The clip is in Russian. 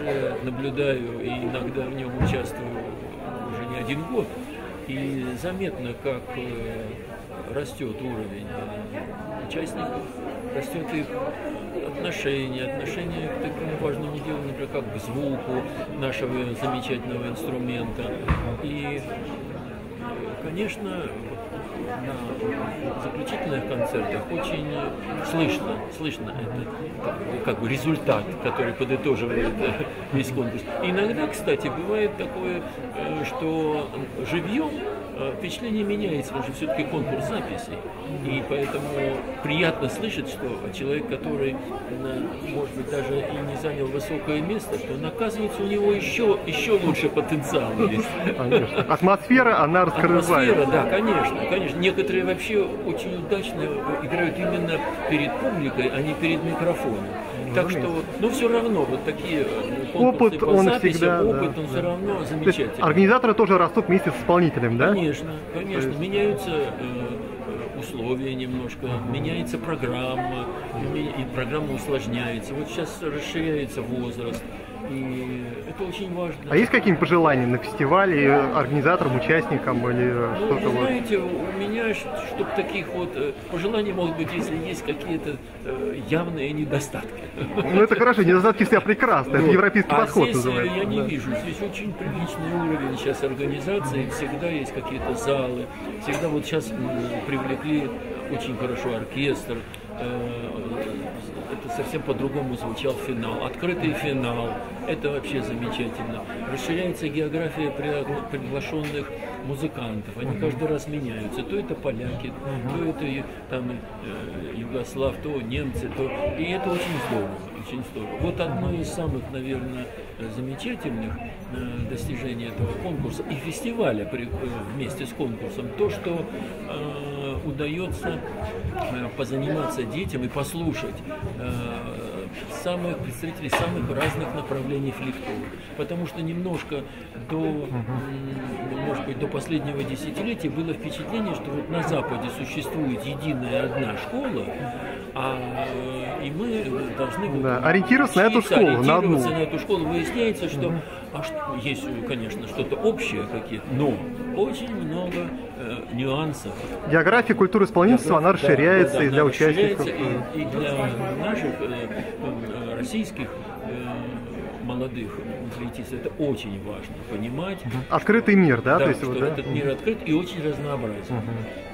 уже наблюдаю и иногда в нем участвую уже не один год, и заметно, как э, растет уровень э, участников, растет их отношение, отношение к такому важному делу, например, как к звуку нашего замечательного инструмента. И, э, конечно, на заключительных концертах очень слышно, слышно это как бы результат, который подытоживает э, весь конкурс. иногда, кстати, бывает такое, э, что живьем э, впечатление меняется, потому что все-таки конкурс записей. И поэтому приятно слышать, что человек, который, может быть, даже и не занял высокое место, то он, оказывается, у него еще, еще лучше потенциал есть. Атмосфера, она раскрывает. Атмосфера, да, конечно, конечно. Некоторые вообще очень удачно играют именно перед публикой, а не перед микрофоном. Так что, ну все равно, вот такие э, опыт, он записи, всегда, опыт, да. он все равно замечательный. организаторы тоже растут вместе с исполнителем, да? Конечно, конечно. Есть... Меняются э, условия немножко, меняется программа, и программа усложняется. Вот сейчас расширяется возраст. И это очень важно. А есть какие-нибудь пожелания на фестивале организаторам, участникам или ну, что-то вот? Знаете, у меня, чтобы таких вот э, пожеланий могут быть, если есть какие-то э, явные недостатки. Ну это хорошо, недостатки всегда прекрасны, это европейский а подход здесь э, называется. я не вижу, здесь очень приличный уровень сейчас организации, всегда есть какие-то залы, всегда вот сейчас привлекли очень хорошо оркестр, это совсем по-другому звучал финал. Открытый финал, это вообще замечательно. Расширяется география приглашенных музыкантов, они каждый раз меняются. То это поляки, то это там э, югослав, то немцы, то... И это очень здорово, очень здорово. Вот одно из самых, наверное, замечательных э, достижений этого конкурса и фестиваля э, вместе с конкурсом, то, что э, удается э, позаниматься детям и послушать э, самых представителей самых разных направлений флектуры. Потому что немножко до, может быть, до последнего десятилетия было впечатление, что вот на Западе существует единая одна школа, а и мы должны да, ориентироваться на эту школу, на одну. на эту школу. Выясняется, что, а что есть, конечно, что-то общее какие-то, но очень много э, нюансов. География культуры исполнительства, она расширяется да, да, и для участников. И, и для наших э, э, российских э, молодых флейтистов это очень важно понимать. Открытый мир, да? Да, То есть, что вот, да? этот мир открыт и очень разнообразен. Угу.